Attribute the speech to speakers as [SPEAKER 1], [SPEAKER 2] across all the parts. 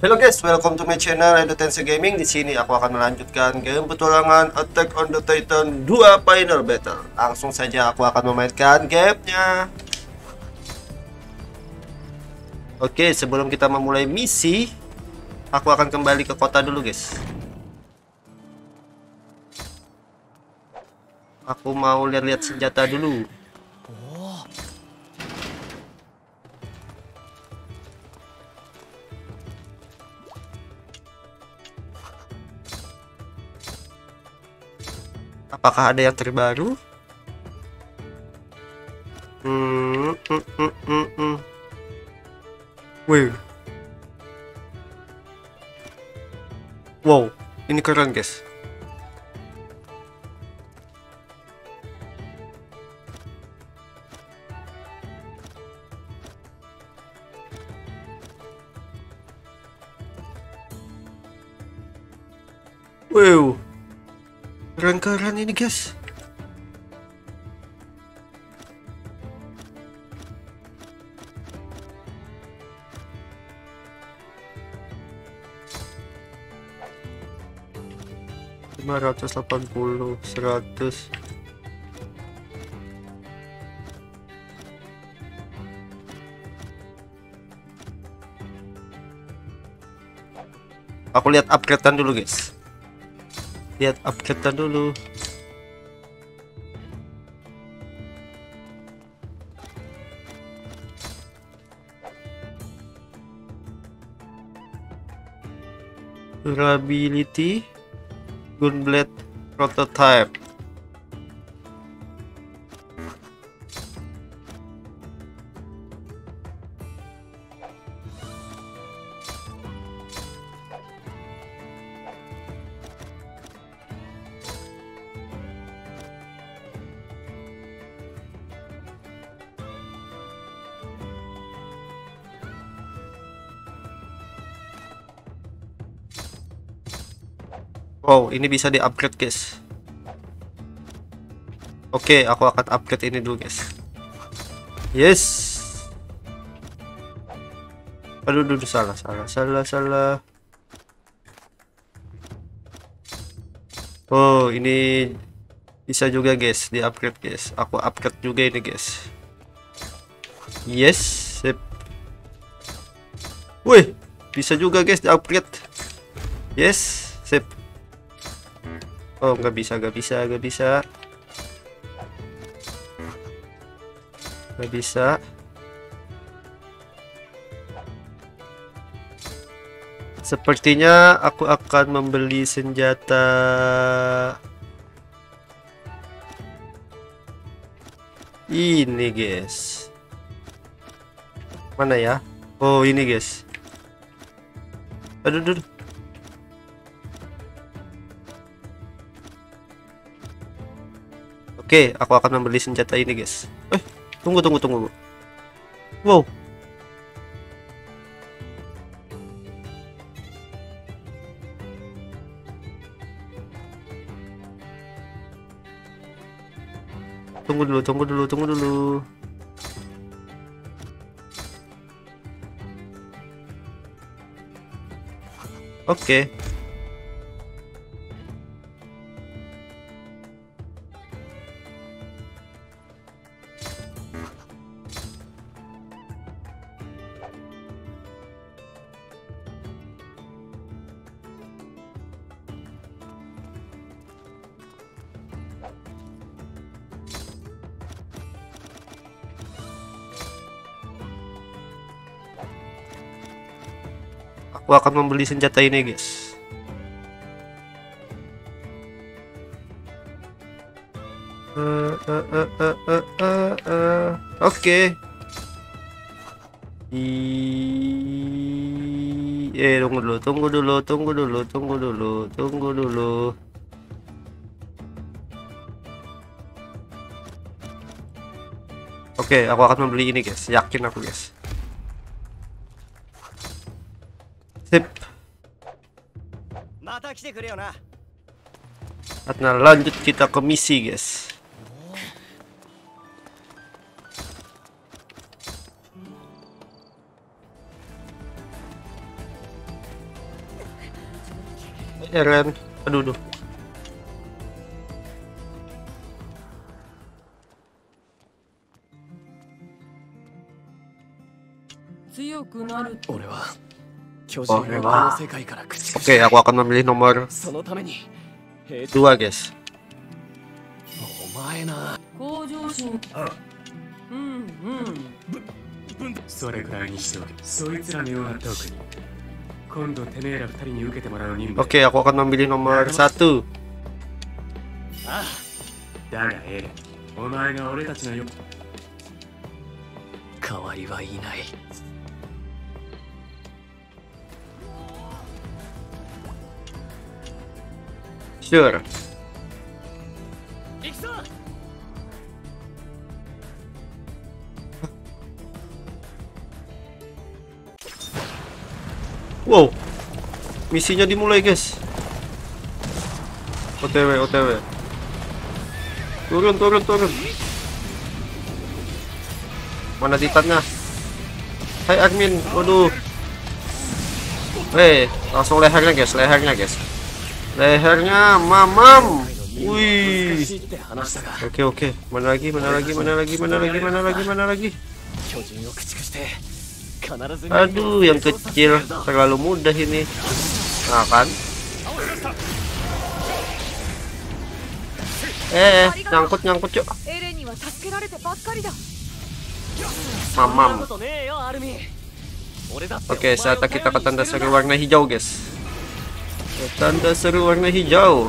[SPEAKER 1] Hello guys, welcome to my channel Edo Tensei Gaming. Di sini aku akan melanjutkan game petualangan Attack on the Titan 2 Final Battle. Langsung saja aku akan memainkan gamenya. Oke, sebelum kita memulai misi, aku akan kembali ke kota dulu guys. Aku mau lihat-lihat senjata dulu. Apakah ada yang terbaru? Hmm, hmm, hmm, hmm, hmm. Wih. Wow, ini keren guys. Wow. Keren-keren ini guys. lima ratus delapan puluh seratus aku lihat upgradean dulu guys lihat upgradean dulu. Durability gunblade prototype Wow, ini bisa di-upgrade, guys. Oke, aku akan upgrade ini dulu, guys. Yes. Aduh, aduh, salah, salah, salah, salah. Oh, ini bisa juga, guys, di-upgrade, guys. Aku upgrade juga ini, guys. Yes, sip. Wih, bisa juga, guys, di-upgrade. Yes. Oh, nggak bisa, nggak bisa, nggak bisa. Nggak bisa. Sepertinya aku akan membeli senjata ini, guys. Mana ya? Oh, ini, guys. Aduh, aduh. Oke, aku akan membeli senjata ini, guys. Eh, tunggu, tunggu, tunggu. Wow. Tunggu dulu, tunggu dulu, tunggu dulu. Oke. Aku akan membeli senjata ini, guys. Eh, eh, eh, eh, eh, eh. Oke. I- Eh, tunggu dulu, tunggu dulu, tunggu dulu, tunggu dulu, tunggu dulu. Oke, aku akan membeli ini, guys. Yakin aku, guys.
[SPEAKER 2] At
[SPEAKER 1] na lanjut kita ke misi guys. Eh, Eren Aduh
[SPEAKER 3] duh
[SPEAKER 1] Oke, okay, aku akan memilih nomor dua, guys. Oke, okay, aku akan memilih nomor
[SPEAKER 3] satu.
[SPEAKER 1] Sure. Wow. Misinya dimulai, guys. OTW, OTW. Turun, turun, turun. Mana titannya? Hai admin. Waduh. Hei, langsung lehernya, guys. Lehernya, guys lehernya mamam wih. Oke oke. Mana lagi mana lagi mana lagi mana lagi mana lagi mana lagi? Aduh yang kecil. Terlalu mudah ini. Nah kan? Eh, eh nyangkut nyangkut
[SPEAKER 2] cok
[SPEAKER 1] mamam oke okay, saatnya kita ke tanda seri warna hijau guys. Tanda seru warna hijau.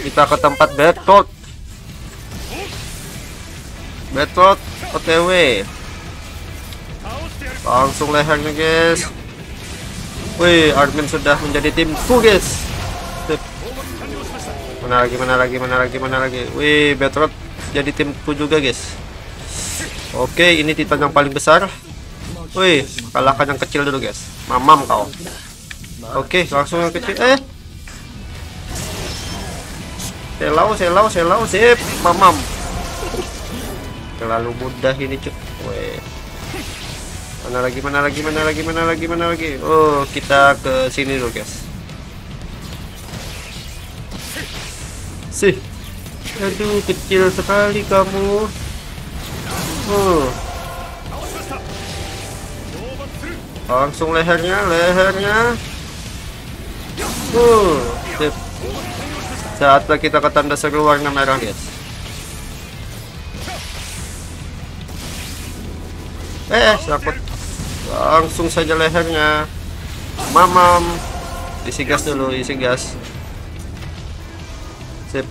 [SPEAKER 1] Kita ke tempat Betrot. Betrot, OTW. Langsung lehernya, guys. Wih, Armin sudah menjadi timku, guys. Mana lagi, mana lagi, mana lagi, mana lagi. Wih, Betrot jadi timku juga, guys. Oke, ini titan yang paling besar. Wih, kalahkan yang kecil dulu, guys. Mamam kau. Oke, langsung yang kecil. Eh. Selau, selau, selau, sip. Mamam. Terlalu mudah ini, cuk. Wih. Mana lagi, mana lagi, mana lagi, mana lagi, mana lagi. Oh, kita ke sini dulu, guys. Sih. Aduh, kecil sekali kamu. Oh. Langsung lehernya, lehernya. Uh, sip. Saatnya kita ke tanda seru warna merah, guys. Eh, sakut. Langsung saja lehernya. Mamam. Isi gas dulu, isi gas. Sip.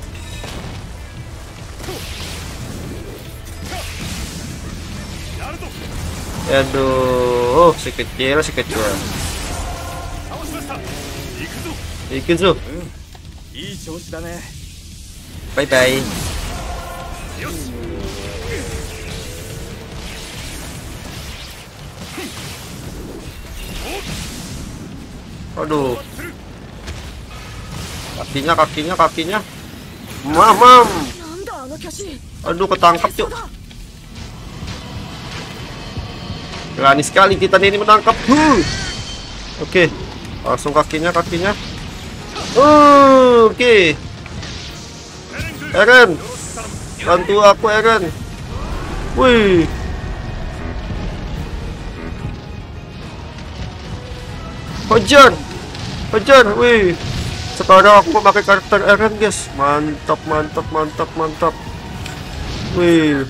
[SPEAKER 1] Aduh, oh, si kecil, si kecil. Ikuzu,
[SPEAKER 3] いい調子だね
[SPEAKER 1] bye bye. Aduh. Kakinya, kakinya, kakinya. Mamam.
[SPEAKER 2] なんだあの巨人
[SPEAKER 1] Aduh, ketangkap, cuk. Berani sekali kita ini menangkap. Huh. Oke. Langsung kakinya, kakinya. Oke. Eren. Bantu aku, Eren. Wih. Hajar. Hajar, wih. Sekarang aku pakai karakter Eren, guys. Mantap, mantap, mantap, mantap. Wih.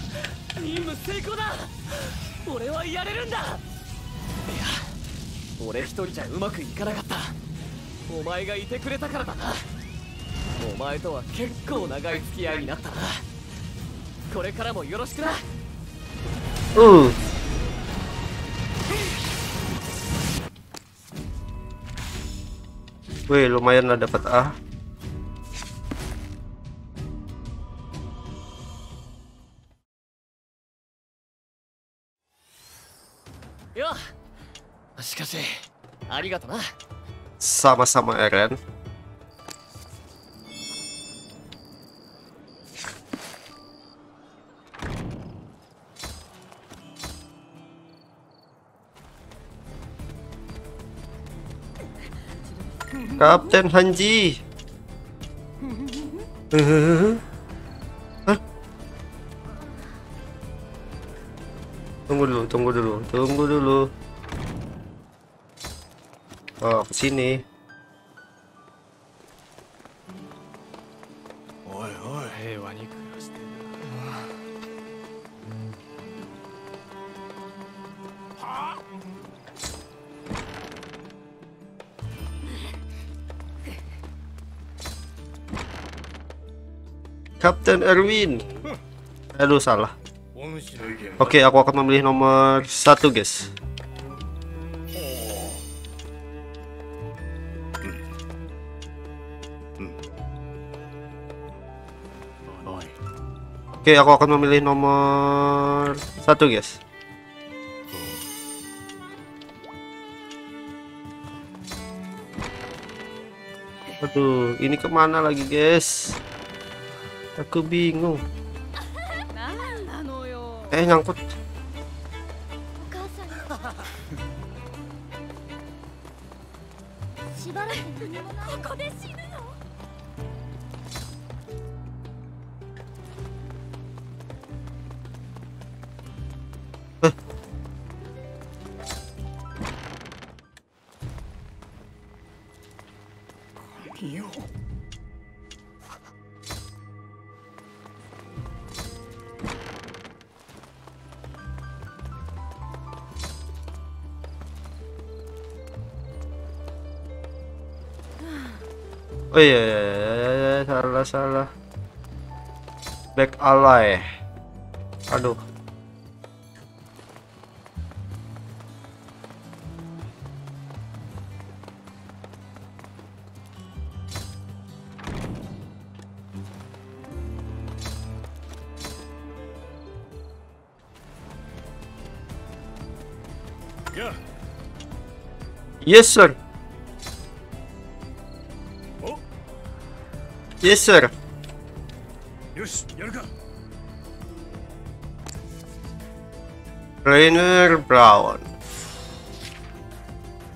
[SPEAKER 3] 任お前がいてくれたからだな。お前とは結構長い付き合いになったな。これからもよろしくな。
[SPEAKER 1] Uh. Wih, lumayan lah dapat A.
[SPEAKER 3] よしかしありがとな
[SPEAKER 1] Sama-sama Eren. Kapten Hanji. Tunggu dulu, tunggu dulu, tunggu dulu. Oh, ke sini.
[SPEAKER 4] Captain
[SPEAKER 1] Kapten Erwin. Aduh salah. Oke, okay, aku akan memilih nomor satu, guys. Oke, aku akan memilih nomor satu, guys. Aduh, ini ke mana lagi, guys? Aku bingung. Eh, nyangkut. Oh iya, iya, iya, iya, iya, salah salah. Back ally. Aduh. Yes, sir. Yes, sir.
[SPEAKER 4] よしやるか
[SPEAKER 1] Rainer Brown.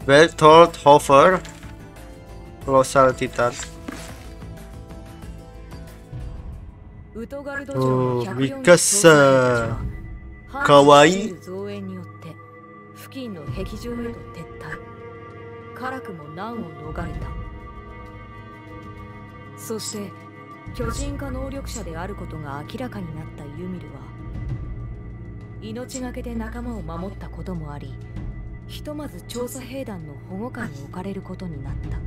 [SPEAKER 1] Bertolt Hofer. Colossal Titan.
[SPEAKER 2] ウトガルド
[SPEAKER 1] おー
[SPEAKER 2] 城の
[SPEAKER 1] ミカサかわいい
[SPEAKER 2] 増援によって付近の壁上へと撤退辛くも 難を逃れた。そして巨人化能力者であることが明らかになったユミルは命がけで仲間を守ったこともありひとまず調査兵団の保護下に置かれることになった。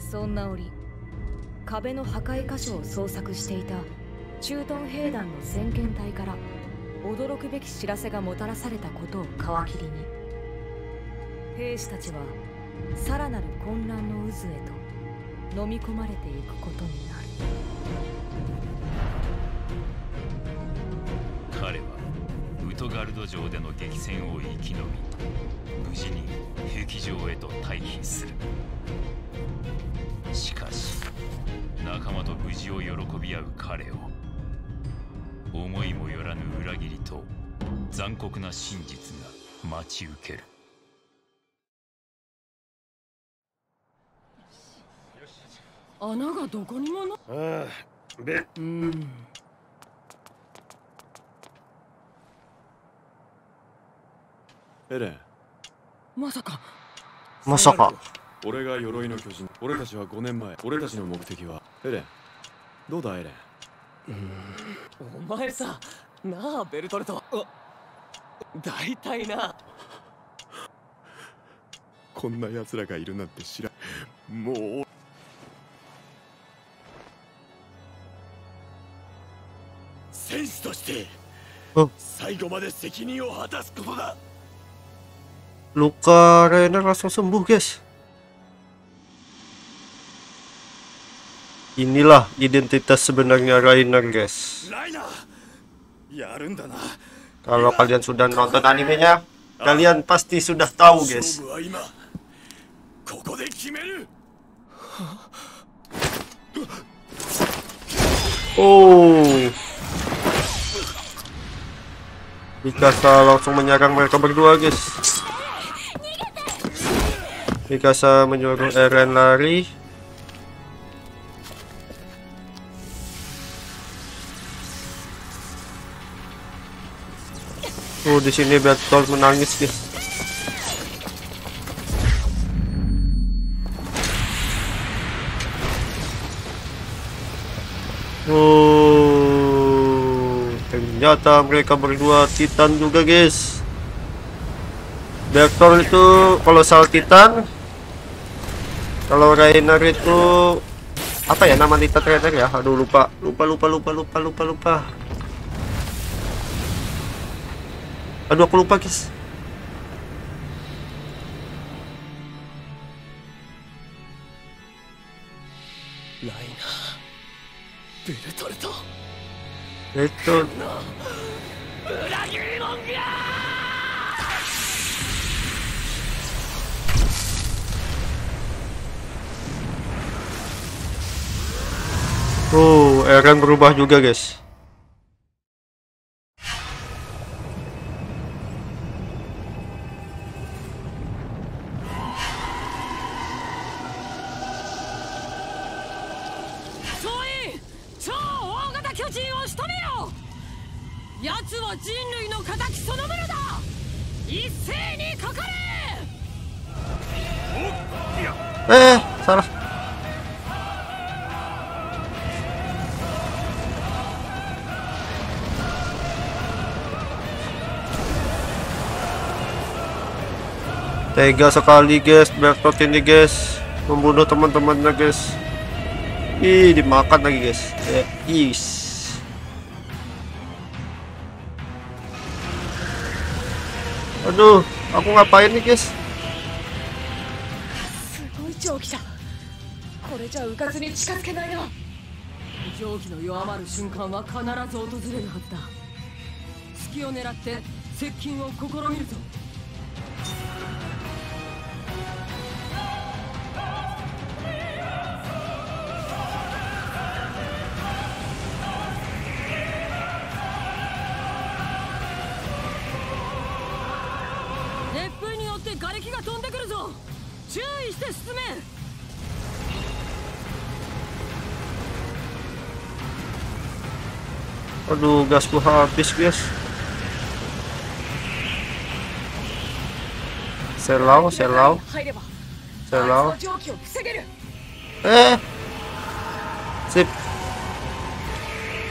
[SPEAKER 2] そんな折壁の破壊箇所を捜索していた駐屯兵団の先遣隊から驚くべき知らせがもたらされたことを皮切りに。兵士たちはさらなる混乱の渦へと飲み込まれていくことになる。
[SPEAKER 5] 彼はウトガルド城での激戦を生き延び無事に壁上へと退避する。しかし仲間と無事を喜び合う彼を思いもよらぬ裏切りと残酷な真実が待ち受ける。
[SPEAKER 2] 穴がどこにもな
[SPEAKER 4] ああべ
[SPEAKER 2] うん。
[SPEAKER 6] エレン。
[SPEAKER 2] まさか。
[SPEAKER 1] Masa kak?
[SPEAKER 6] 俺が鎧の巨人。俺たちは5年前。俺たちの目的は。エレン。どうだエレン？
[SPEAKER 3] お前さなあベルトルト。大体な。
[SPEAKER 6] こんな奴らがいるなんて知らん。もう
[SPEAKER 4] 戦士として
[SPEAKER 1] うん
[SPEAKER 4] 最後まで責任を果たすことだ
[SPEAKER 1] Luka Rainer langsung sembuh, guys. Inilah identitas sebenarnya Rainer, guys.
[SPEAKER 4] ライナーやるんだな
[SPEAKER 1] Kalau kalian sudah nonton animenya, kalian pasti sudah tahu, guys.
[SPEAKER 4] 勝負は今ここで決める
[SPEAKER 1] Oh. Mikasa langsung menyerang mereka berdua, guys. Mikasa menyuruh Eren lari. Oh, di sini Bertolt menangis, guys. Oh, ternyata mereka berdua Titan juga, guys. Bertolt itu kolosal Titan. Kalau Rainer itu apa ya nama Titan Rainer ya? Aduh lupa, lupa, lupa, lupa, lupa, lupa, lupa. Aduh aku lupa guys. えっと。Oh, akan berubah juga guys. Tega sekali guys, Bertot ini guys. Membunuh teman-temannya guys. Ih, dimakan lagi guys. Ya, Is. Aduh, aku ngapain nih guys
[SPEAKER 2] 瓦礫が飛んでくるぞ注意して進め
[SPEAKER 1] Aduh, gasku habis, guys. Selau, selau, selau. Eh. Sip.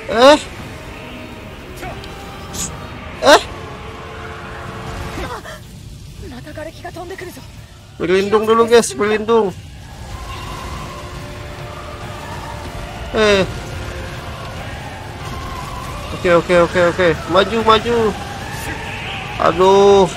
[SPEAKER 1] Eh, berlindung dulu guys berlindung. Eh. Oke oke oke oke. Maju maju. Aduh.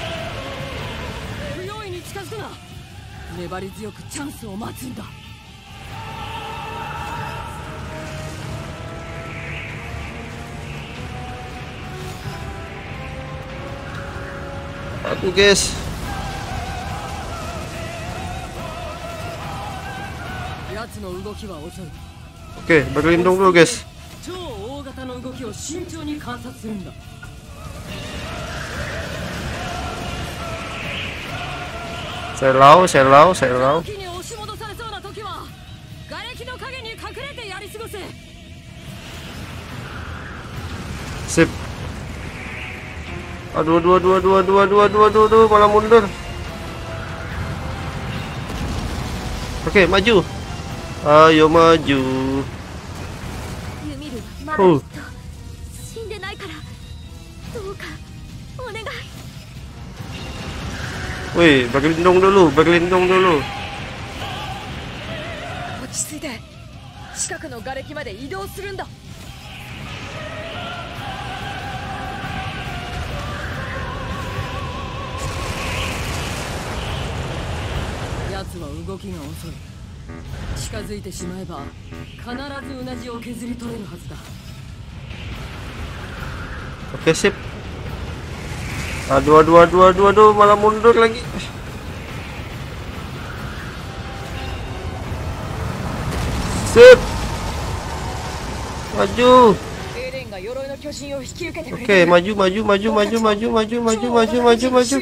[SPEAKER 1] Aduh guys. Oke, berlindung dulu guys. Selau, selau, selau. Sip. Aduh, dua, dua, dua, dua, dua, dua, dua, dua, malah mundur. Oke, okay, maju.
[SPEAKER 7] あーよまじ
[SPEAKER 1] ゅう
[SPEAKER 7] んどうかお願い
[SPEAKER 2] 落ち着いて近くの瓦礫まで移動するんだは動きが遅い近づいてしまえば必ずうなじを削り取れるはずだ
[SPEAKER 1] Oke, sip. Aduh, aduh, aduh, aduh, aduh, malah mundur lagi. Sip. Maju.
[SPEAKER 2] エレンが鎧の巨人を引き受けてくれ
[SPEAKER 1] Oke, maju, maju, maju, maju, maju, maju, maju, maju, maju, maju.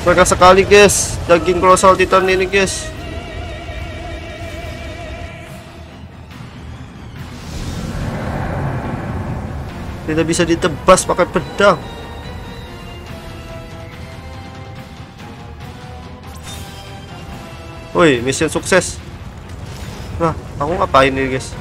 [SPEAKER 1] Mereka sekali guys, daging kolosal titan ini guys. Tidak bisa ditebas pakai pedang. Woi, mission sukses. Nah, aku ngapain nih guys?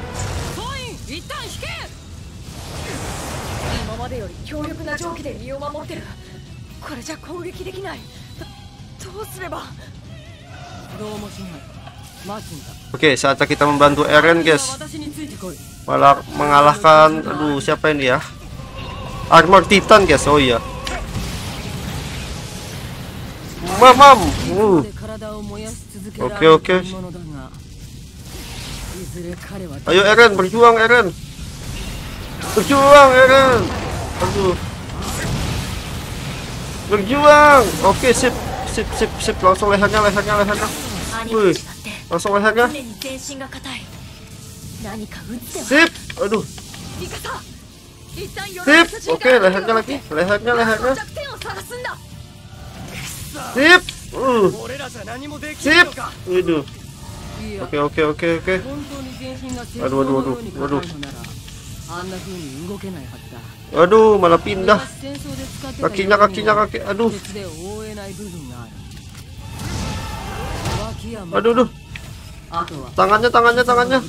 [SPEAKER 1] Oke, saatnya kita membantu Eren, guys. Malah mengalahkan aduh, siapa ini ya? Armor Titan, guys. Oh iya. Mamam. Uh. Oke, oke. Ayo Eren, berjuang Eren. Berjuang Eren. Aduh. Berjuang. Oke, sip sip sip sip. Langsung lehernya lehernya lehernya. Wih, langsung lehernya. Sip. Aduh. Sip. Oke
[SPEAKER 2] okay,
[SPEAKER 1] lehernya lagi. Lehernya lehernya. Sip. Uh. Sip. Aduh.
[SPEAKER 2] Oke okay,
[SPEAKER 1] oke okay, oke oke. Aduh aduh aduh. Aduh. Aduh, malah pindah. Kakinya, kakinya, kaki. Aduh. Aduh, aduh. Tangannya, tangannya, tangannya.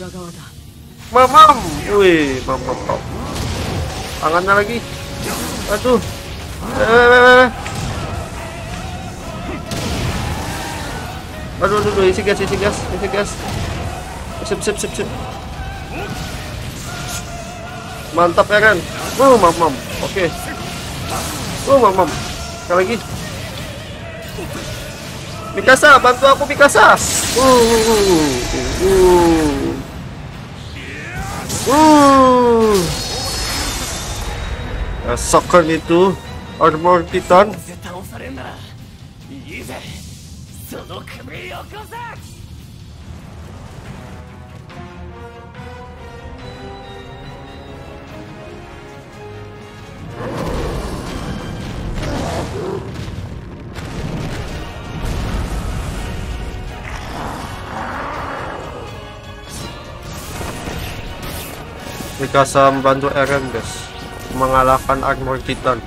[SPEAKER 1] Mamam. Wih, mamam. Tangannya lagi. Aduh. Eh, eh, eh, eh, Aduh, aduh, aduh, isi gas, isi gas, isi gas. Sip, sip, sip, sip. Mantap Eren. Oh, mamam. Oke. Oh, mamam. Sekali lagi. Mikasa, bantu aku Mikasa. Uh, uh, uh, uh. Uh. Rasakan itu armor titan. Mikasa membantu Eren guys mengalahkan armor titan.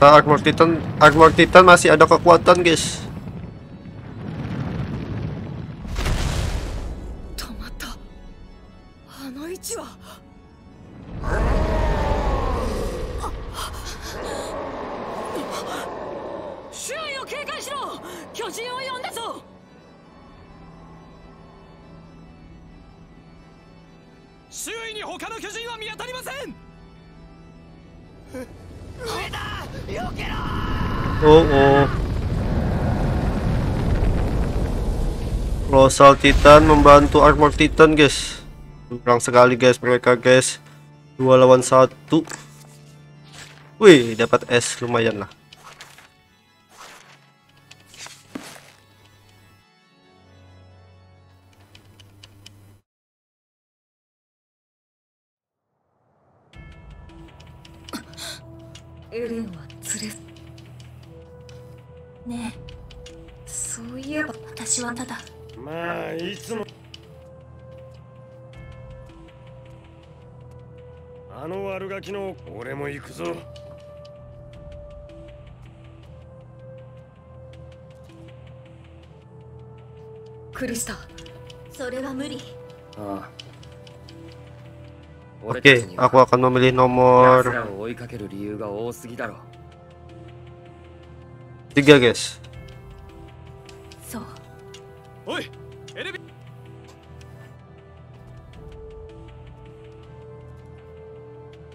[SPEAKER 1] Ternyata armor titan armor titan masih ada kekuatan guys. Colossal Titan membantu armor Titan guys. Kurang sekali guys mereka guys. Dua lawan satu. Wih dapat es lumayan lah.「
[SPEAKER 2] エレンは連れ
[SPEAKER 7] ね
[SPEAKER 2] そういえば
[SPEAKER 7] え私はただ
[SPEAKER 4] まあいつも。あの悪ガキの俺も行くぞ。
[SPEAKER 2] クリスタ
[SPEAKER 7] それは無理。
[SPEAKER 3] ああ。俺たちには
[SPEAKER 1] オッケ
[SPEAKER 3] ー
[SPEAKER 1] ア
[SPEAKER 3] クアカノムリノモール。を追いかける理由が多すぎだろ
[SPEAKER 7] う。
[SPEAKER 4] 次はゲス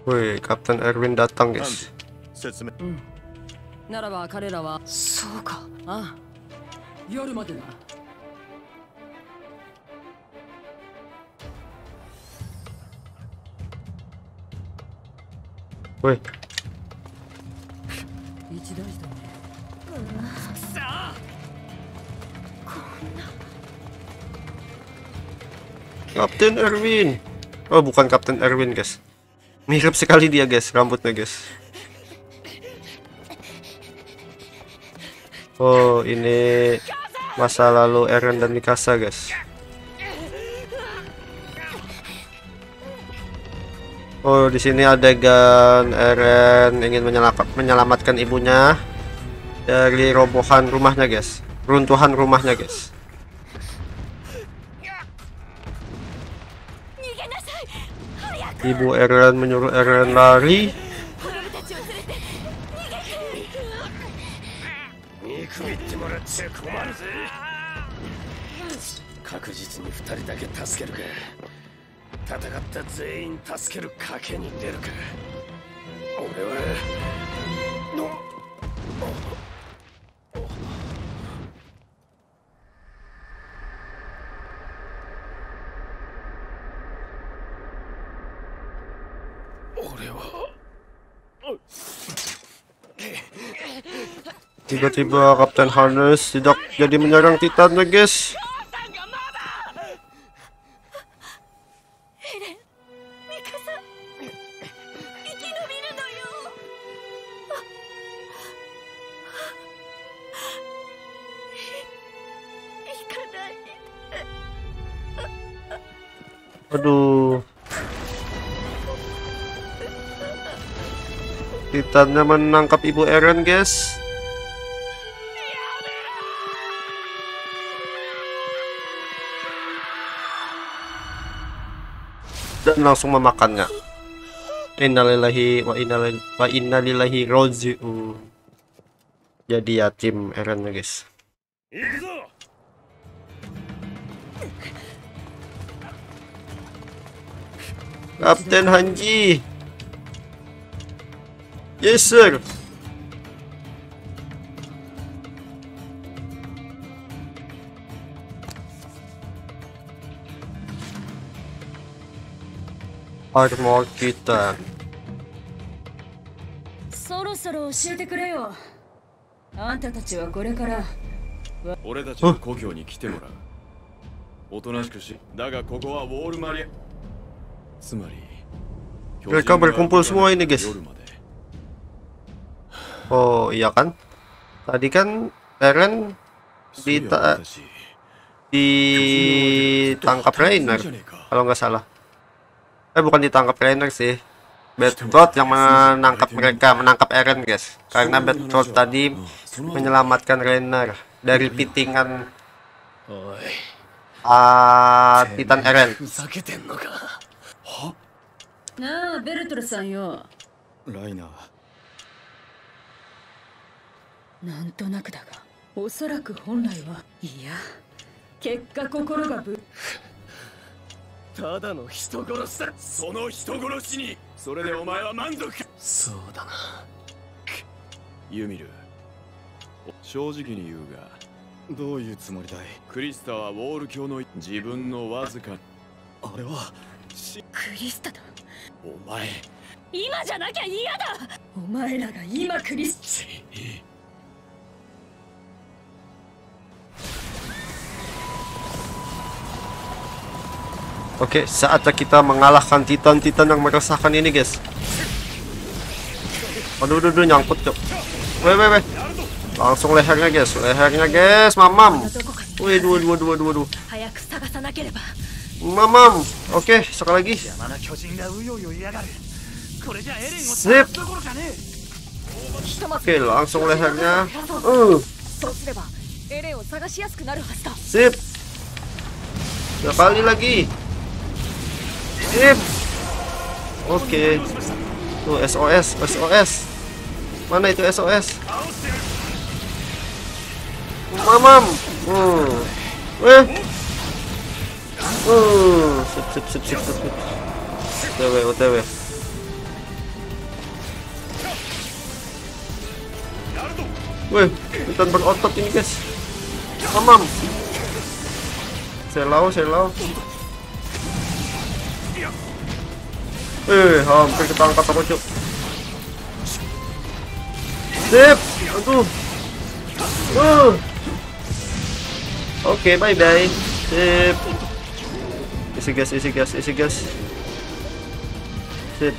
[SPEAKER 1] Woi, Kapten Erwin datang, guys.
[SPEAKER 8] Hmm. Ah. Woi.
[SPEAKER 1] Kapten Erwin. Oh, bukan Kapten Erwin, guys. Mirip sekali dia guys, rambutnya guys. Oh, ini masa lalu Eren dan Mikasa guys. Oh, di sini adegan Eren ingin menyelamat- menyelamatkan ibunya dari robohan rumahnya guys, runtuhan rumahnya guys. Ibu Eren menyuruh Eren lari. Tiba-tiba Kapten Harness tidak jadi menyerang
[SPEAKER 7] Titan ya guys.
[SPEAKER 1] Aduh. Titannya menangkap Ibu Eren guys. langsung memakannya. Innalillahi wa inna wa innalillahi rojiu. Jadi ya tim Eren guys. Kapten Hanji. Yes sir. Armor Titan.
[SPEAKER 8] そろそろ教えてくれよあんたたちはこれから
[SPEAKER 6] 俺たちの故郷に来てもらうおとなしくしだがここはウォールマリアつまり
[SPEAKER 1] Mereka berkumpul semua ini, guys.
[SPEAKER 6] 夜まで
[SPEAKER 1] Oh iya kan? Tadi kan Eren
[SPEAKER 6] そういや
[SPEAKER 1] Dita-
[SPEAKER 6] 私
[SPEAKER 1] ditangkap Rainer kalau nggak salah. Eh bukan ditangkap Rainer sih. Bedrot yang menangkap mereka, menangkap Eren guys. Karena Bedrot tadi menyelamatkan Rainer dari pitingan
[SPEAKER 4] おい
[SPEAKER 1] ah, Titan Eren.
[SPEAKER 4] ふざけてんのか
[SPEAKER 8] なあベルトルさんよ
[SPEAKER 4] ライナー
[SPEAKER 8] なんとなくだがおそらく本来はいや結果心がぶ
[SPEAKER 4] ただの人殺しだ。その人殺しに。それでお前は満足か？そうだな。
[SPEAKER 6] ユミル正直に言うが
[SPEAKER 4] どういうつもりだい？
[SPEAKER 6] クリスタはウォール教の自分のわずか。
[SPEAKER 4] あれは？し
[SPEAKER 8] クリスタだ。
[SPEAKER 4] お前。
[SPEAKER 8] 今じゃなきゃ嫌だ。お前らが今クリス
[SPEAKER 1] Oke, okay, saatnya kita mengalahkan titan-titan yang meresahkan ini, guys. Aduh, aduh, aduh nyangkut, cok. Weh, weh, weh. Langsung lehernya, guys. Lehernya, guys. Mamam. Wih, dua, dua, dua, dua, dua. Mamam. Oke, okay, sekali lagi. Sip. Oke, okay, langsung lehernya. Uh. Sip. Sekali lagi. Sip. Oke. Tuh SOS, SOS. Mana itu SOS? Mamam. Hmm. Weh. Uh, sip sip sip sip sip. OTW, OTW. Wih, hutan berotot ini guys. Mamam. Selau, selau. Eh, hampir ketangkap aku, Cuk. Sip. Aduh. Uh. Oke, okay, bye-bye. Sip. Isi gas, isi gas, isi gas. Sip.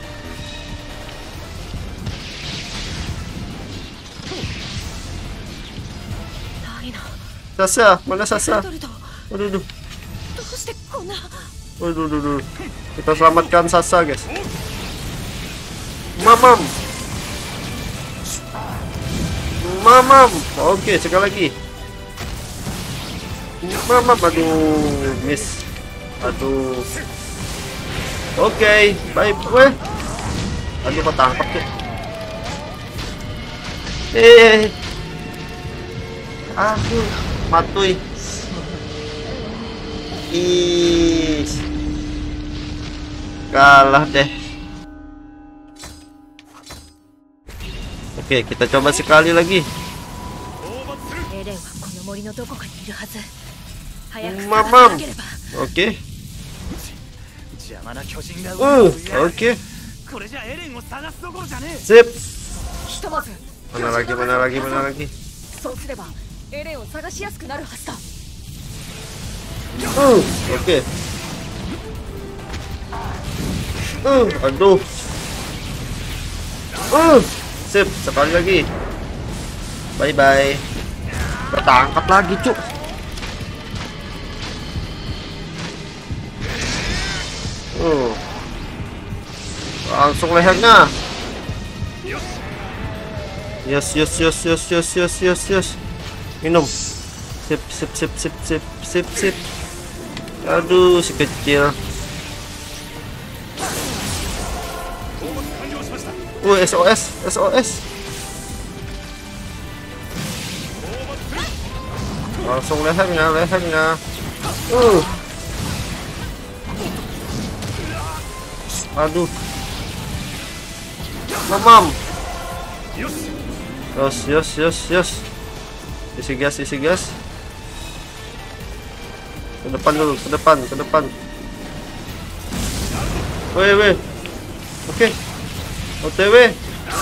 [SPEAKER 1] Sasa, mana Sasa? Aduh, aduh. Aduh, aduh, aduh. Kita selamatkan Sasa, guys. Mamam. Mamam. Oke, sekali lagi. Mamam, aduh, miss. Aduh. Oke, baik. Weh. Aduh, kok tangkap tuh. Eh. Aduh, matuy. Ih kalah deh. Oke kita coba sekali lagi.
[SPEAKER 2] Mamam.
[SPEAKER 1] Oke. Uh oke. Sip. Mana lagi mana lagi mana lagi? Uh oke. Uh, aduh. Uh, sip, sekali lagi. Bye bye. Ketangkap lagi, cuk. Uh. Langsung lehernya. Yes, yes, yes, yes, yes, yes, yes, yes. Minum. Sip, sip, sip, sip, sip, sip, sip. Aduh, si kecil. Wih, SOS, SOS. Langsung lehernya, lehernya. Uh. Aduh. Mamam. Yes, yes, yes, yes. Isi gas, isi gas. Ke depan dulu, ke depan, ke depan. Weh, weh. Oke. OTW.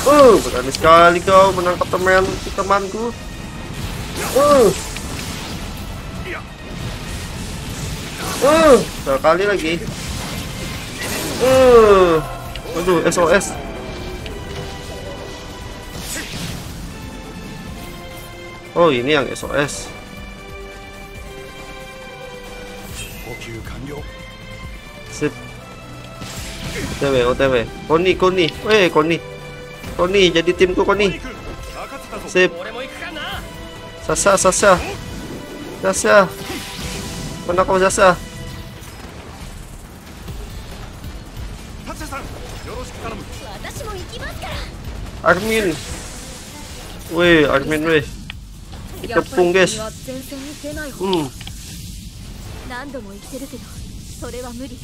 [SPEAKER 1] Uh, berani sekali kau menangkap teman temanku. Uh. Uh, sekali lagi. Uh. Aduh, SOS. Oh, ini yang SOS. Sip. OTW, OTW. Koni, Koni. Weh, Koni. Koni, jadi timku Koni. Sip.
[SPEAKER 3] 俺も行くかな
[SPEAKER 1] Sasa, Sasa. Sasa. Mana kau Sasa?
[SPEAKER 6] 達也さんよろしく頼む
[SPEAKER 7] 私も行きますから
[SPEAKER 1] Armin. Weh, Armin weh.
[SPEAKER 2] やっぱり
[SPEAKER 1] Tepung, guys.
[SPEAKER 2] 君は前線に出ない方
[SPEAKER 1] Hmm.
[SPEAKER 7] 何度も言ってるけどそれは無理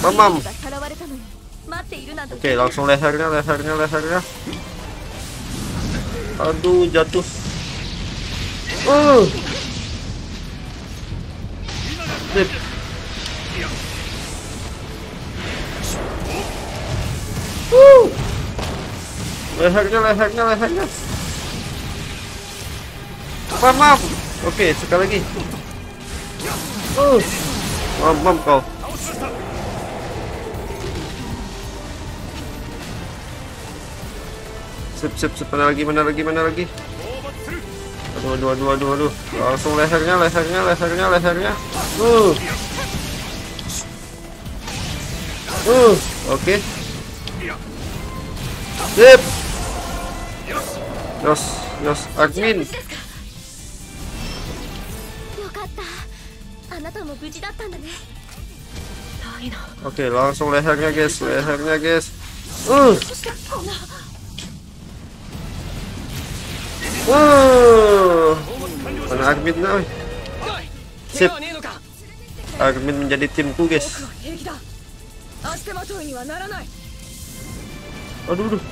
[SPEAKER 1] Mamam. Oke, langsung lehernya, lehernya, lehernya. Aduh, jatuh. Uh. Uh. Lehernya, lehernya, lehernya. Mamam. Oke, sekali lagi. Uh. mam kau. Sip, sip, sip. Mana lagi, mana lagi, mana lagi? Aduh, aduh, aduh, aduh, aduh. Langsung lehernya, lehernya, lehernya, lehernya. Uh. Uh, oke. Sip. Yos, yos, admin.
[SPEAKER 7] 無事ですかよかったあなたも無事だったんだね
[SPEAKER 1] Oke, langsung lehernya guys, lehernya guys. Uh. Wow. Mana
[SPEAKER 3] Armin nak? Sip.
[SPEAKER 1] Armin menjadi timku, guys. Aduh, aduh.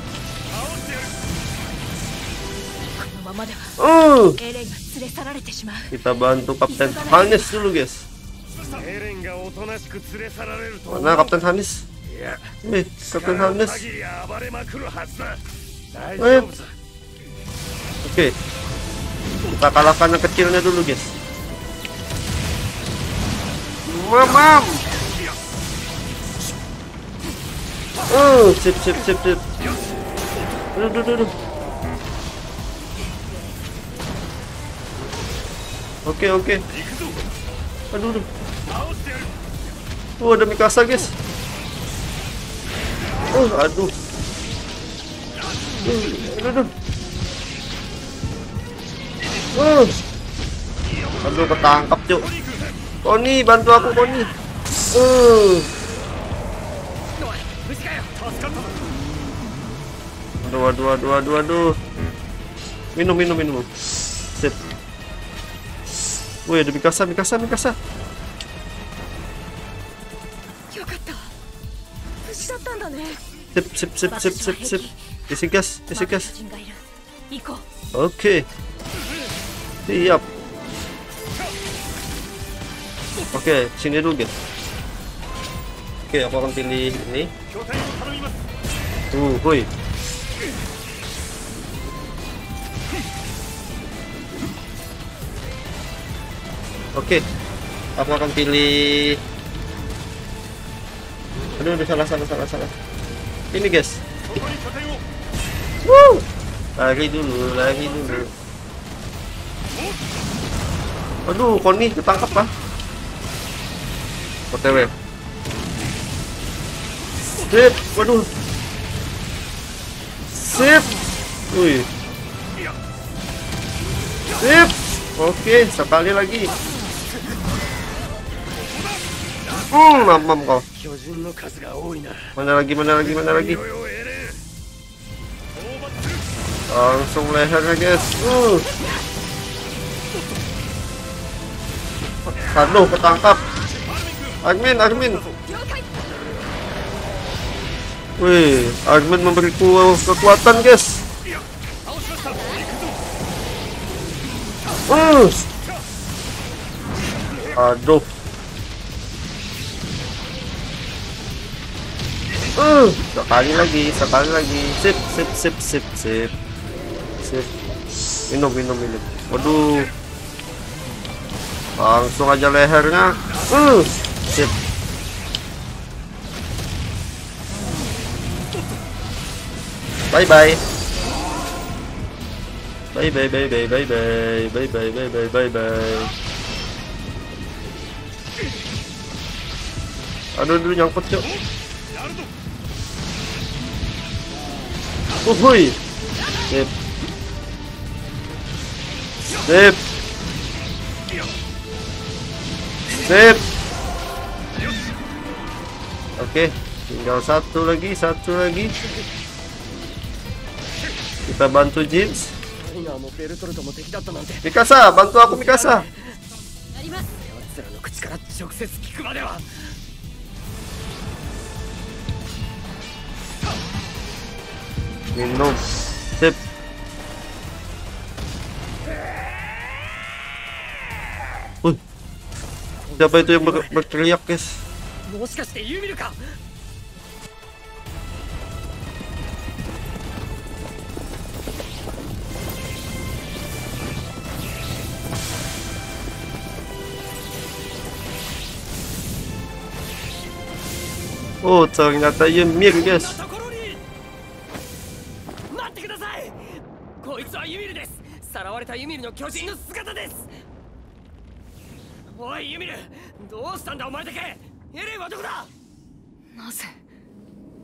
[SPEAKER 2] Oh.
[SPEAKER 1] Kita bantu Kapten Hanis dulu, guys. Mana Kapten
[SPEAKER 4] Hannes?
[SPEAKER 1] Eh, Kapten Hanis. Eh oke okay. kita kalahkan yang kecilnya dulu guys mamam Oh, sip sip sip sip. Aduh, aduh, aduh. Oke, oke. Aduh, aduh. Oh, ada Mikasa, guys. Oh, aduh. Aduh, aduh. Uh. Aduh ketangkep cuk. Koni bantu aku Koni. Uh. Aduh aduh aduh aduh aduh. Minum minum minum. Sip. Wih ada Mikasa Mikasa Mikasa. Sip sip sip sip sip sip. Isi gas isi gas. Oke. Okay. Siap. Oke, sini dulu gitu. Oke, aku akan pilih ini. Tuh, woi. Oke. Aku akan pilih Aduh, udah salah salah salah salah. Ini, guys. Woo! lagi dulu, lagi dulu. Aduh, Koni ketangkap ah. pak OTW. Eh. Sip, waduh. Sip. Wih. Sip. Oke, sekali lagi. Hmm, mamam kau. Mana lagi, mana lagi, mana lagi. Langsung leher guys. Uh. Hmm. Aduh, ketangkap. Admin, admin. Wih, admin memberiku kekuatan guys. Uh. Aduh. Uh, sekali lagi, sekali lagi. Sip, sip, sip, sip, sip. Sip. Minum, minum, minum. Waduh. Langsung aja lehernya. Uh, sip. Bye bye. Bye bye bye bye bye bye bye bye bye bye bye bye. Aduh, aduh nyangkut cok. Uhuy. Sip. Sip. Sip. Oke, okay, tinggal satu lagi, satu lagi. Kita bantu
[SPEAKER 3] James.
[SPEAKER 1] Mikasa, bantu aku Mikasa. Minum. Sip. Uh. Siapa itu yang ber berteriak, guys? Oh, ternyata Ymir, guys.
[SPEAKER 3] さらわれたユミルの巨人の姿ですおいユミル。どうしたんだお前だけ。エレンはどこだ。
[SPEAKER 2] なぜ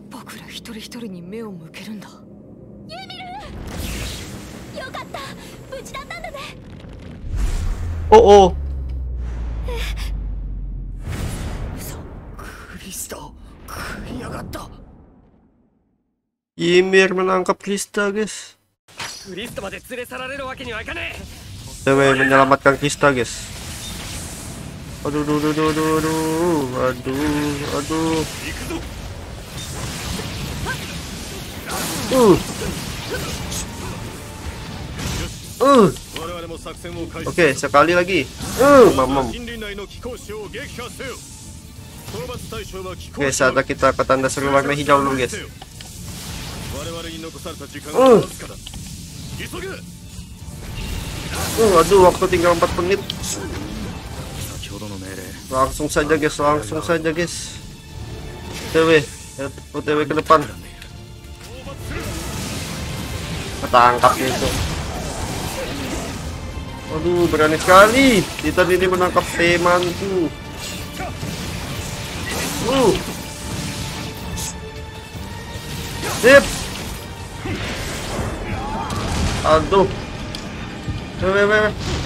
[SPEAKER 2] 僕ら一人一人に目を向けるんだ。
[SPEAKER 7] ユミル。よかった。無事だったんだね。
[SPEAKER 1] Oh, oh.
[SPEAKER 4] クリスタ食いやがった。
[SPEAKER 1] Ymir menangkap Krista, guys.
[SPEAKER 3] クリストまで連れ去られるわけにはいかねえ。
[SPEAKER 1] Cewek menyelamatkan Krista, guys. Aduh, aduh, aduh, aduh, aduh, aduh, aduh. Uh. Uh. Oke, okay, sekali lagi. Uh, mamam. Oke, okay, saatnya kita ke tanda seru warna hijau dulu, guys.
[SPEAKER 6] Uh.
[SPEAKER 1] Uh, aduh, waktu tinggal 4 menit langsung saja guys langsung saja guys otw otw ke depan ketangkap itu Aduh, berani sekali. Kita ini menangkap temanku. Uh. Sip. Aduh. Weh, weh, weh.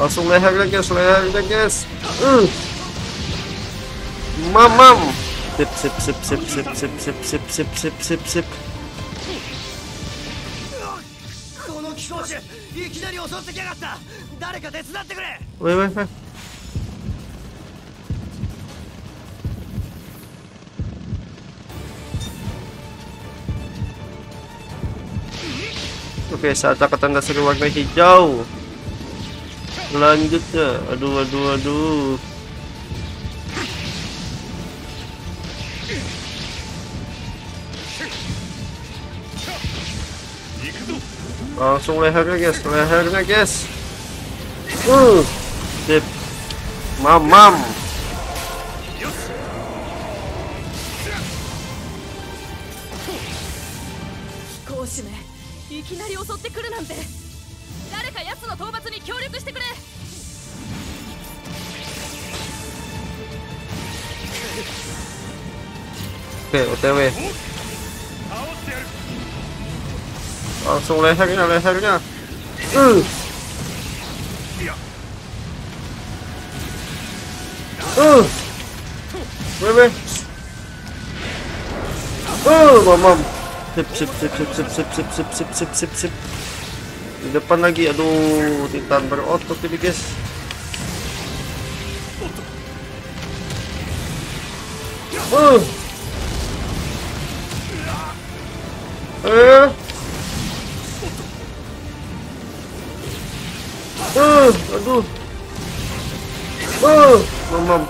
[SPEAKER 1] Langsung leher ya guys, leher ya guys. Uh. Mamam. Sip sip sip sip sip sip sip sip sip sip sip sip. Wait, wait, wait. Oke, saat angkatan dasar warna hijau. Selanjutnya, aduh, aduh, aduh. Langsung lehernya guys, lehernya guys. Uh, sip. Mamam.
[SPEAKER 7] 飛
[SPEAKER 1] OTW. Langsung lehernya, lehernya. Uh. Uh. Weh. Uh, mamam. Sip, sip, sip, sip, sip, sip, sip, sip, sip, sip, sip, sip. Di depan lagi, aduh, Titan berotot ini guys. Uh. Aduh. Wow, mamam.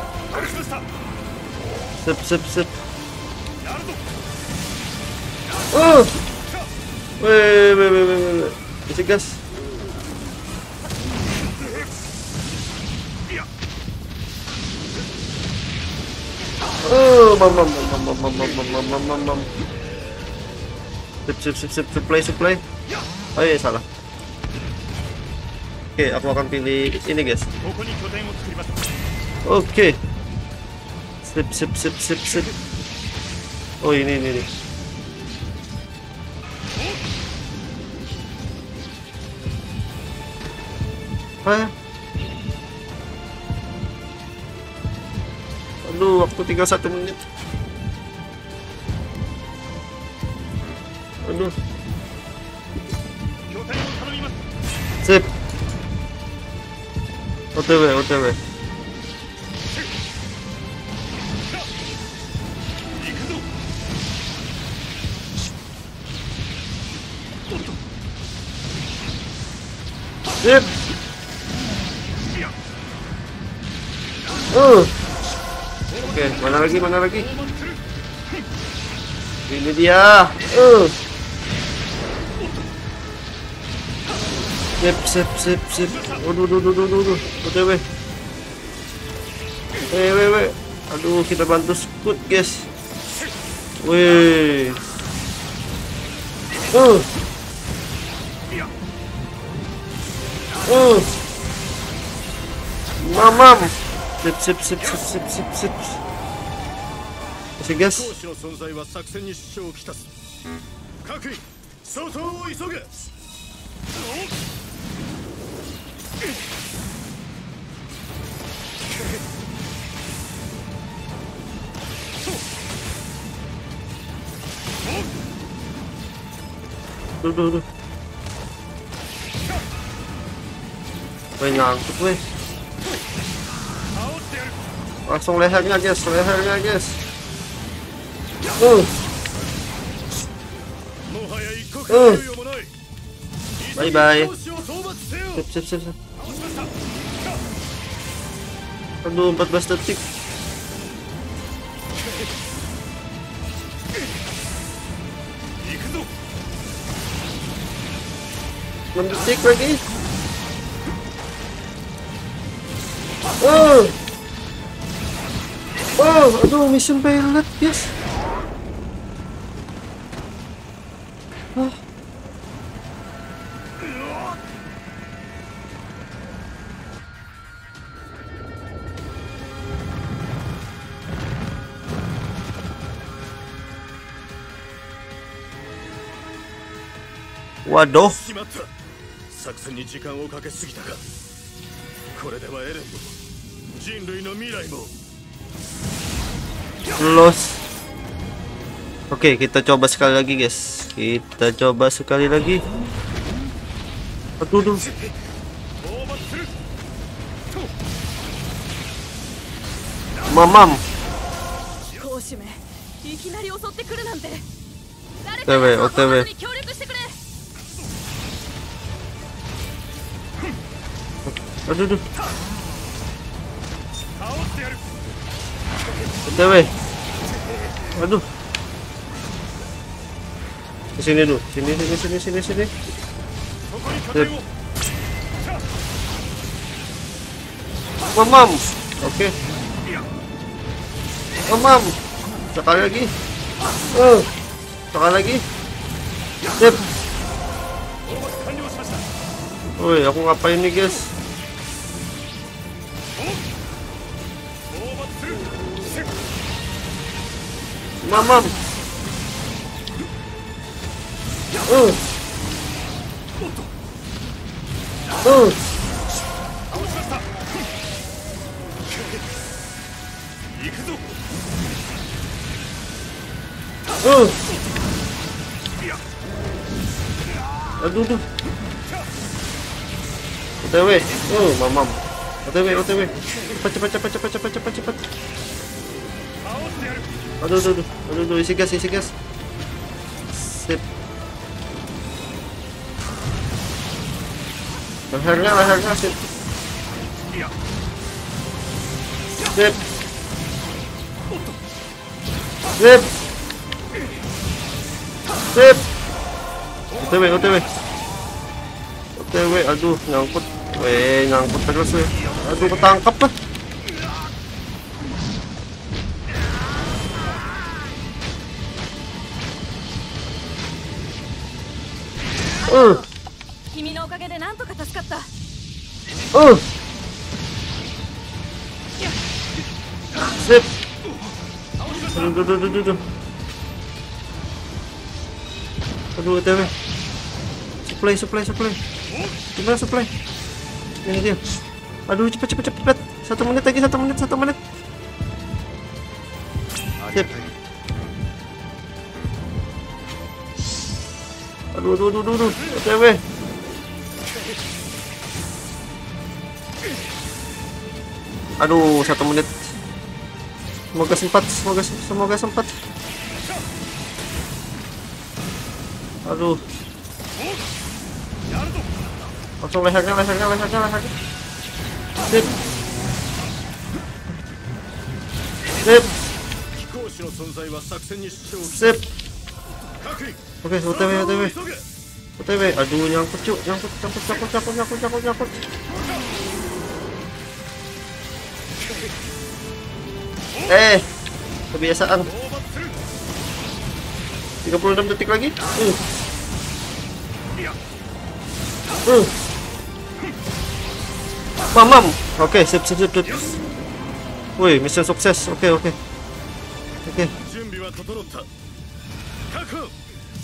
[SPEAKER 1] Sip, sip, sip. Oh. Weh, weh, weh, weh. Isi gas. Oh, mamam, mamam, mamam, mamam, mamam, mamam. Sip, sip, sip, sip, supply, supply. Oh iya, salah. Okay, aku akan pilih ini, guys. Oke. Okay. Sip, sip, sip, sip, sip. Oh, ini, ini. Hah? Aduh, waktu tinggal satu menit. Aduh.
[SPEAKER 6] OTV, OTV.
[SPEAKER 1] Yep. Uh. Okay, manap lagi, manap lagi. Ini dia. Uh. Sip, sip, sip, sip. Aduh, aduh, aduh, aduh, aduh. OTW. Weh, weh, weh. Aduh, kita bantu Scoot, guys. Wih. Uh. Uh. Mamam. Sip, sip, sip, sip, sip, sip, sip. Masih, guys.
[SPEAKER 4] 講師の存在は作戦に支障をきたす各位相当を急げ
[SPEAKER 1] Duh, duh, duh. Wih, ngangkut, wih. Langsung lehernya, guys. Lehernya, guys. Uh.
[SPEAKER 4] Uh.
[SPEAKER 1] Bye-bye. cep cep cep. Aduh, 14 detik. Enam detik lagi. Oh. Oh, aduh, mission failed, guys. Waduh.
[SPEAKER 4] しまった作戦に時間をかけすぎたかこれではエレンも人類の未来も
[SPEAKER 1] Los. Oke, kita coba sekali lagi, guys. Kita coba sekali lagi. Aduh, Mamam.
[SPEAKER 7] 講師めいきなり襲ってくるなんて誰
[SPEAKER 1] OTW
[SPEAKER 7] か
[SPEAKER 1] OTW Aduh, aduh. BTW. Aduh. ke sini dulu. Sini, sini, sini, sini, sini. Mamam. Oke. Okay. Mamam. Sekali lagi. oh, Sekali lagi. Sip. Woi, aku ngapain nih, guys?
[SPEAKER 4] Mamamos.
[SPEAKER 1] É uh. Uh. Uh. Aduh, aduh. Otw. Oh, mamam. Otw, otw. Cepat, cepat, cepat, cepat, cepat, cepat, cepat. Aduh, aduh, aduh, aduh, aduh, isi gas, isi gas. Sip. Lehernya, lehernya, sip. Sip. Sip. Sip. OTW, OTW. OTW, aduh, nyangkut. Weh, nyangkut terus, weh. Aduh, ketangkep, lah. Uh.
[SPEAKER 7] 君のおかげでなんとか助かった
[SPEAKER 1] Uh. Sip. Aduh, aduh, aduh, aduh, aduh. Aduh, OTW. Supply, supply, supply. Gimana supply? Ini dia. Aduh, cepet, cepet, cepet, cepet. Satu menit lagi, satu menit, satu menit. Sip. Aduh, aduh, aduh, aduh, OTW. Aduh, satu menit. Semoga sempat, semoga semoga sempat. Aduh. Langsung lehernya, lehernya, lehernya, lehernya. sip sip Sip. Oke, okay, OTW, OTW. OTW. Aduh, nyangkut, cuk. Nyangkut, nyangkut, nyangkut, nyangkut, nyangkut, nyangkut, nyangkut. Eh, kebiasaan. 36 detik lagi. Uh. Uh. Mam, mam. Oke, okay, sip, sip, sip, sip. Wih, misi sukses. Oke, okay, oke.
[SPEAKER 7] Okay. Oke. Okay.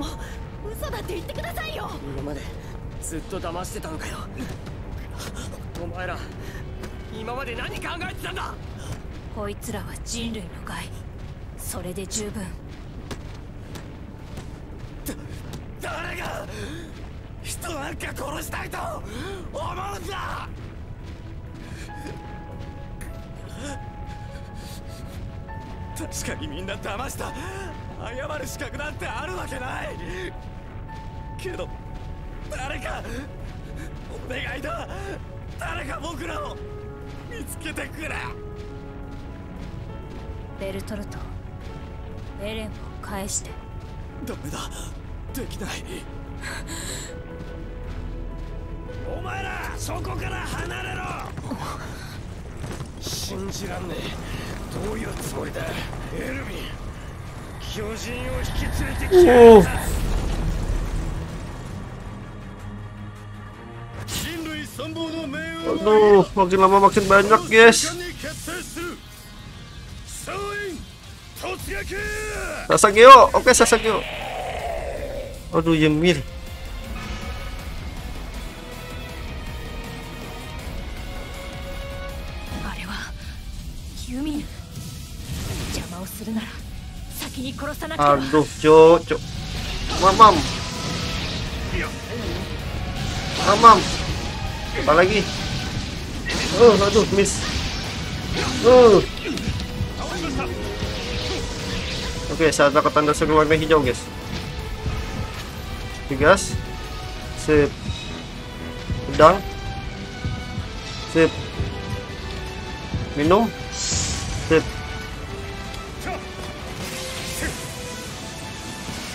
[SPEAKER 7] も嘘だって言ってくださいよ。
[SPEAKER 3] 今までずっと騙してたのかよ。お前ら今まで何考えてたんだ？
[SPEAKER 2] こいつらは人類の害。それで十分。
[SPEAKER 3] 誰が人なんか殺したいと思うんだ？確かにみんな騙した謝る資格なんてあるわけない。けど誰かお願いだ。誰か僕らを見つけてくれ。
[SPEAKER 2] ベルトルトエレンを返して。
[SPEAKER 3] ダメだ。できない。お前らそこから離れろ。信じらんねえ。どういうつもりだ。エルヴィン
[SPEAKER 1] Oh, makin lama makin banyak, guys. Sasageo, oke okay, Sasageo. Aduh,
[SPEAKER 2] Yemir.
[SPEAKER 1] Aduh, cok, cok. Mamam. Mamam. Apa lagi? Oh, aduh, miss. Uh. Oke, saatnya ke tanda seru warna hijau, guys. Digas. Sip. Pedang. Sip. Minum.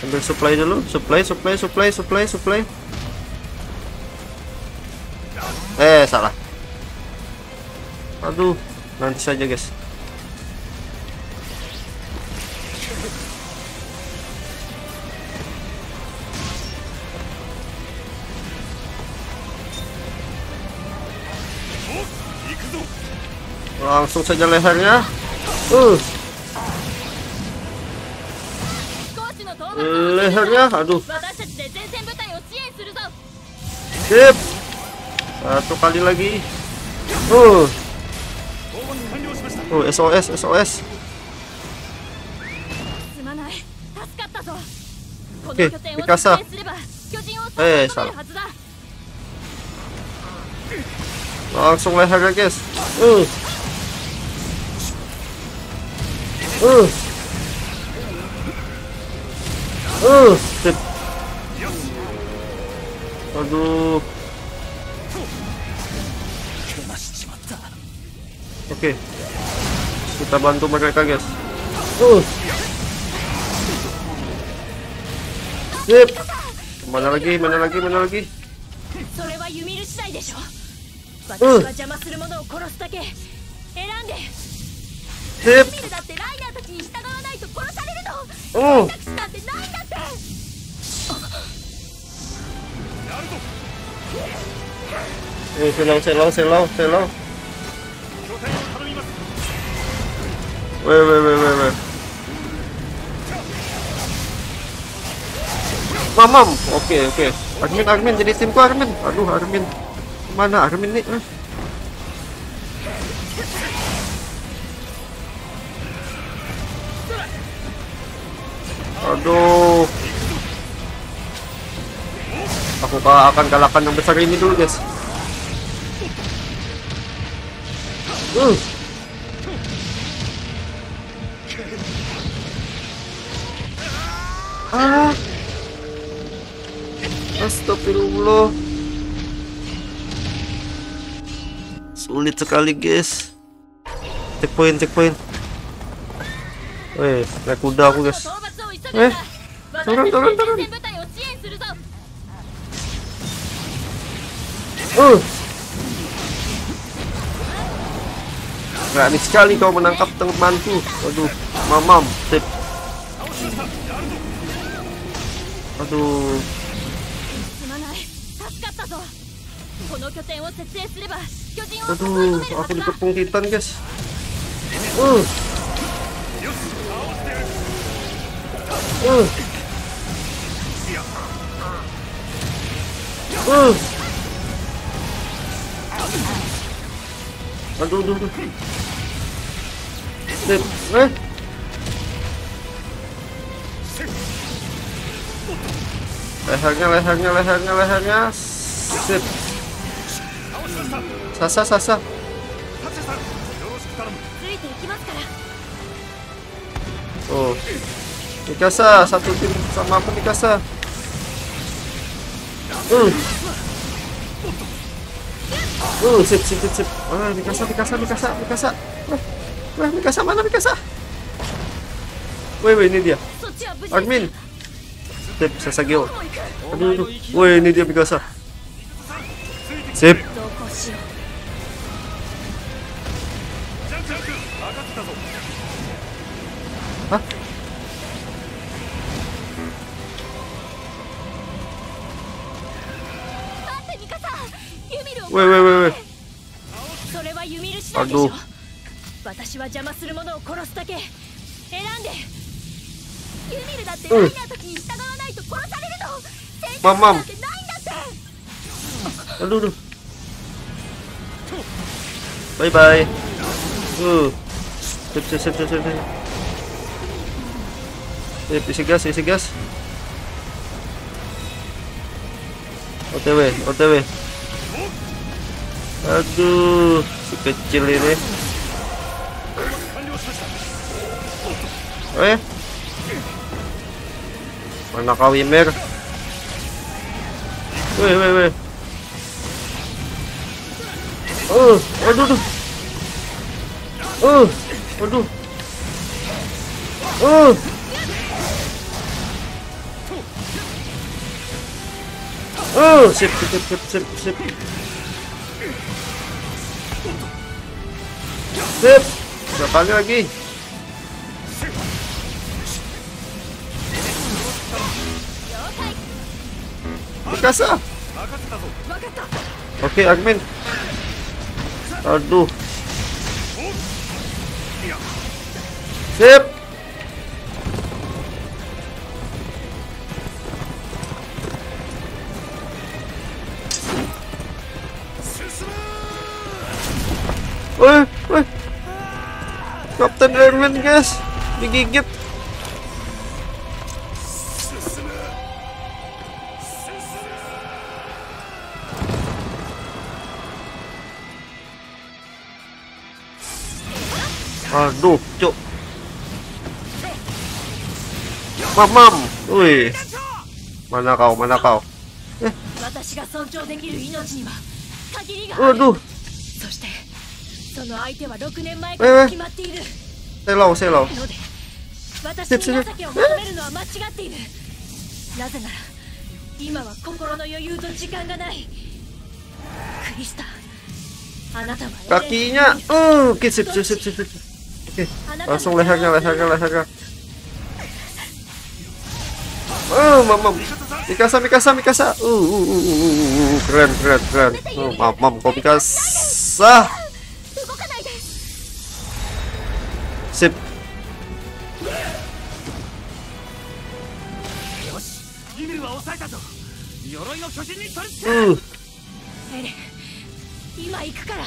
[SPEAKER 1] Ambil supply dulu, supply, supply, supply, supply, supply. Eh, salah. Aduh, nanti saja guys. Langsung saja lehernya. Uh, lehernya aduh sip satu kali lagi uh oh SOS SOS oke
[SPEAKER 7] okay,
[SPEAKER 1] Mikasa eh
[SPEAKER 7] salah
[SPEAKER 1] langsung lehernya guys uh uh うんス
[SPEAKER 3] テップあのー
[SPEAKER 1] オッケー kita bantu mereka guys uh. Sip. mana lagi mana lagi mana lagi
[SPEAKER 7] uh. Sip. Oh. ユミル次第でしょ私は邪魔する者を殺すだけ選んで
[SPEAKER 1] Sip.
[SPEAKER 7] ユミルだってライダーたちに従わないと殺されるの
[SPEAKER 1] Oh.
[SPEAKER 7] 選択肢なんてないんだって
[SPEAKER 1] Eh, selau, selau, selau, selau. Weh, weh, weh, weh, weh. Mamam, oke, oke. Armin, Armin, jadi timku Armin. Aduh, Armin. Mana Armin nih? Eh. Aduh. Aku akan kalahkan yang besar ini dulu guys. Uh. Ah. Astagfirullah. Sulit sekali guys. Checkpoint checkpoint. Wih, naik kuda aku guys.
[SPEAKER 7] Eh turun turun turun.
[SPEAKER 1] Uh. Berani sekali kau menangkap temanku. Aduh, mamam. Sip. Aduh. Aduh, aku dikepung titan, guys. Uh. Uh. Uh. Aduh, aduh, aduh. Dip, eh. Lehernya, lehernya, lehernya, lehernya. Sip. Sasa, sasa. Oh. Mikasa, satu tim sama aku Mikasa. Uh. Uh, sip, sip, sip, sip. Ah, Mikasa, Mikasa, Mikasa, Mikasa. Wah, wah Mikasa mana Mikasa? Woi, woi, ini dia. Admin. Sip, Sasageo. Aduh, aduh. Woi, ini dia Mikasa. Sip. Woi woi woi woi. Aduh.
[SPEAKER 7] Mam mam.
[SPEAKER 1] Aduh aduh. Bye bye. Uh. Sip sip sip sip sip. Sip isi gas isi gas. OTW OTW. Aduh, si kecil ini. Ya? Mana kau Ymer? Weh, weh, weh. Oh, aduh, aduh. Oh, aduh. Oh. Oh, sip, sip, sip, sip, sip. Sip. Dua kali lagi. Mikasa. Oke, admin. Aduh. Sip. digigit Aduh, cuk. Mam, mam. Wih. Mana kau? Mana kau?
[SPEAKER 7] Eh.
[SPEAKER 1] Aduh.
[SPEAKER 7] Eh, eh.
[SPEAKER 1] Selau, selau
[SPEAKER 7] ので私に情けを求めるのは間違っているなぜなら今は心の余裕と時間がないクリスタあなたは
[SPEAKER 1] Kakinya. Uh, oke, sip, sip, sip, sip, sip. Oke, langsung lehernya, lehernya, lehernya. Oh, mamam. Mikasa, Mikasa, Mikasa. Uh, uh, uh, uh, uh, uh, keren, keren, keren. Oh, mamam, kau Mikasa.
[SPEAKER 3] たぞ。鎧の巨人に取り付け
[SPEAKER 1] Uh,
[SPEAKER 7] エレン今行くから。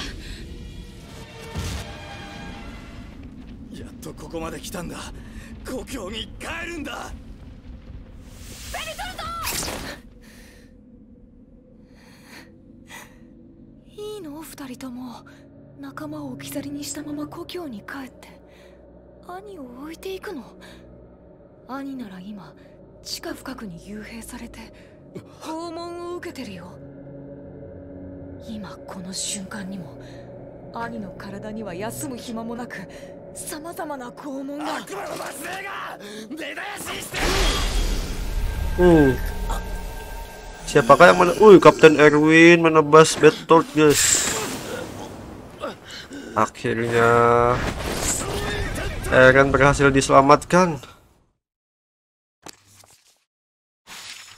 [SPEAKER 3] やっとここまで来たんだ。故郷に帰るんだ。
[SPEAKER 2] いいの？二人とも。仲間を置き去りにしたまま故郷に帰って。兄を置いていくの？兄なら今地下深くに幽閉されて拷問を受けてるよ今この瞬間にも兄の体には休む暇もなく様々な拷問が
[SPEAKER 3] 悪魔の末裔が出だやしにして
[SPEAKER 1] Hmm. Siapakah yang mana? Uy, Kapten Erwin menebas Bertolt, guys. Akhirnya Eren berhasil diselamatkan.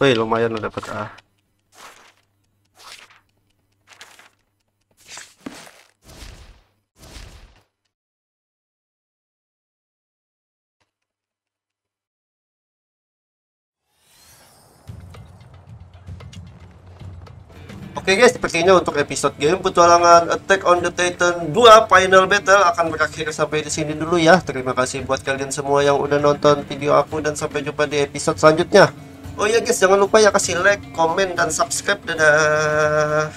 [SPEAKER 1] Wih, lumayan lo dapat A. Oke guys, sepertinya untuk episode game petualangan Attack on the Titan 2 Final Battle akan berakhir sampai di sini dulu ya. Terima kasih buat kalian semua yang udah nonton video aku dan sampai jumpa di episode selanjutnya. Oh iya guys, jangan lupa ya kasih like, komen, dan subscribe. Dadah.